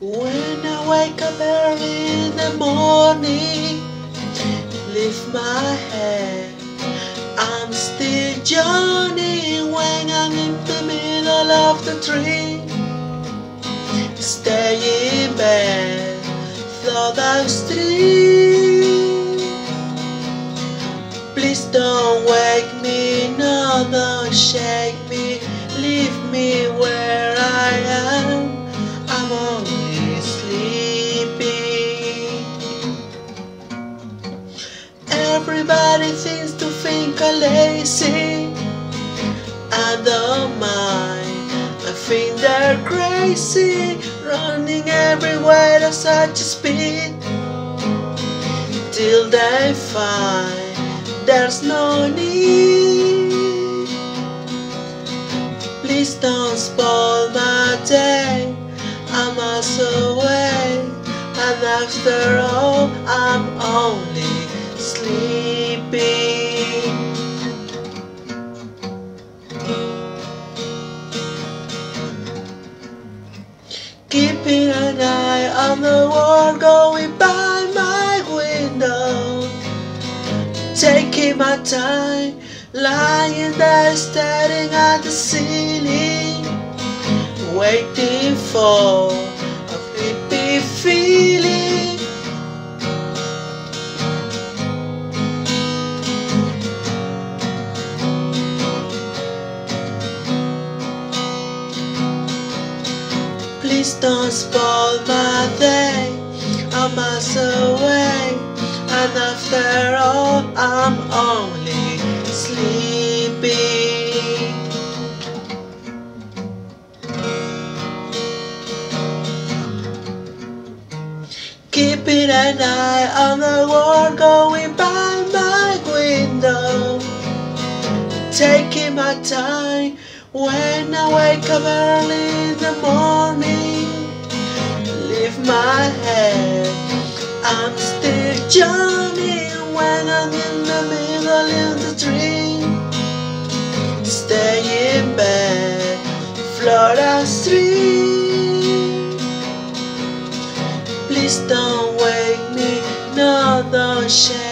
When I wake up early in the morning, lift my head. I'm still yawning when I'm in the middle of the tree. Stay in bed, thought I was. Please don't wake me, no, don't shake me, lazy. I don't mind. I think they're crazy, running everywhere at such a speed. Till they find there's no need. Please don't spoil my day. I'm also away, and after all, I'm only on the world going by my window. Taking my time, lying there staring at the ceiling. Waiting for Please don't spoil my day. I'm miles away, and after all, I'm only sleeping. Keeping an eye on the world going by my window. Taking my time when I wake up early in the morning. Leave my head. I'm still yawning when I'm in the middle of the dream. Stay in bed, Florida Street. Please don't wake me, no, don't shake.